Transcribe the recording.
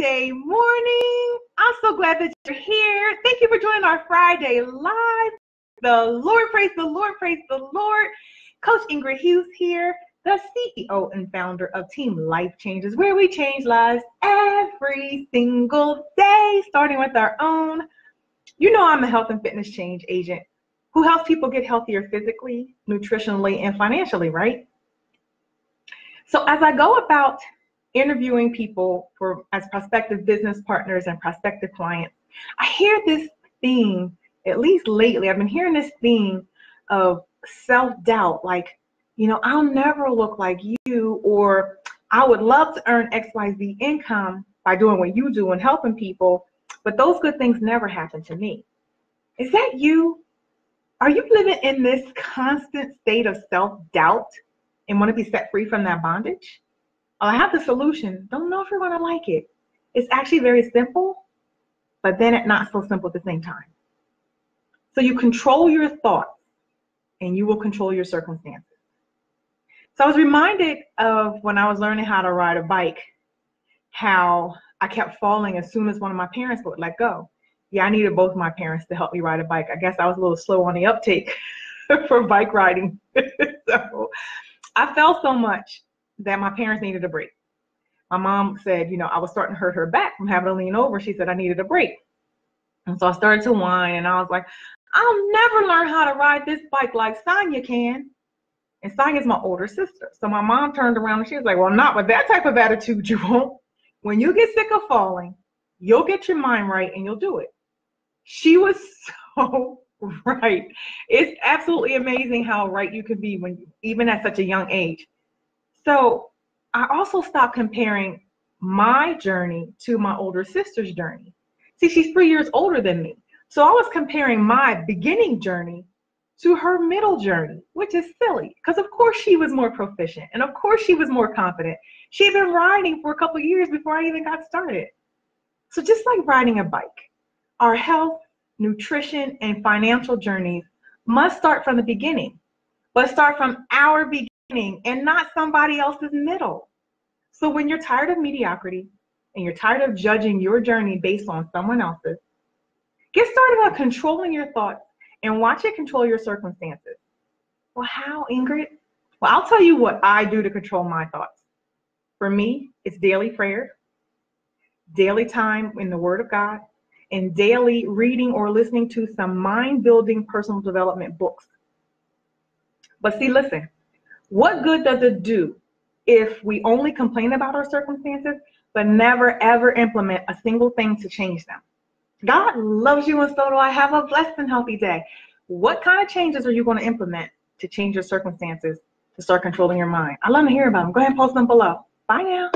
Friday morning. I'm so glad that you're here. Thank you for joining our Friday live. The Lord, praise the Lord, praise the Lord. Coach Ingrid Hughes here, the CEO and founder of Team Life Changers, where we change lives every single day, starting with our own. You know, I'm a health and fitness change agent who helps people get healthier physically, nutritionally, and financially, right? So, as I go about interviewing people for as prospective business partners and prospective clients, I hear this theme, at least lately, I've been hearing this theme of self-doubt, like, you know, I'll never look like you, or I would love to earn XYZ income by doing what you do and helping people, but those good things never happen to me. Is that you? Are you living in this constant state of self-doubt and want to be set free from that bondage? I have the solution. Don't know if you're going to like it. It's actually very simple, but then it's not so simple at the same time. So you control your thoughts and you will control your circumstances. So I was reminded of when I was learning how to ride a bike, how I kept falling as soon as one of my parents would let go. Yeah, I needed both my parents to help me ride a bike. I guess I was a little slow on the uptake for bike riding. so I fell so much that my parents needed a break. My mom said, you know, I was starting to hurt her back from having to lean over. She said I needed a break. And so I started to whine and I was like, I'll never learn how to ride this bike like Sonia can. And Sonia's my older sister. So my mom turned around and she was like, Well, not with that type of attitude, you won't. When you get sick of falling, you'll get your mind right and you'll do it. She was so right. It's absolutely amazing how right you can be when even at such a young age. So I also stopped comparing my journey to my older sister's journey. See, she's three years older than me. So I was comparing my beginning journey to her middle journey, which is silly because, of course, she was more proficient and, of course, she was more confident. She had been riding for a couple years before I even got started. So, just like riding a bike, our health, nutrition, and financial journeys must start from the beginning, but start from our beginning and not somebody else's middle. So when you're tired of mediocrity and you're tired of judging your journey based on someone else's, get started on controlling your thoughts and watch it control your circumstances. Well, how, Ingrid? Well, I'll tell you what I do to control my thoughts. For me, it's daily prayer, daily time in the Word of God, and daily reading or listening to some mind building personal development books. But see, listen, what good does it do if we only complain about our circumstances, but never ever implement a single thing to change them? God loves you, and so do I. Have a blessed and healthy day. What kind of changes are you going to implement to change your circumstances to start controlling your mind? I love to hear about them. Go ahead and post them below. Bye now.